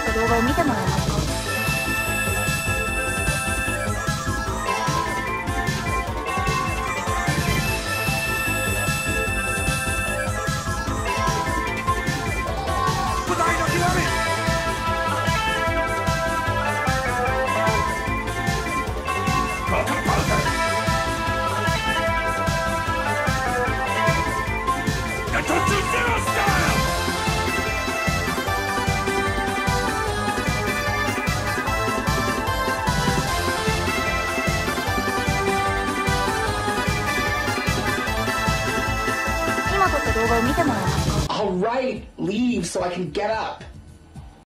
った動画を見てもらいましょう。今撮った動画を見てもらえますか All right, leave so I can get up.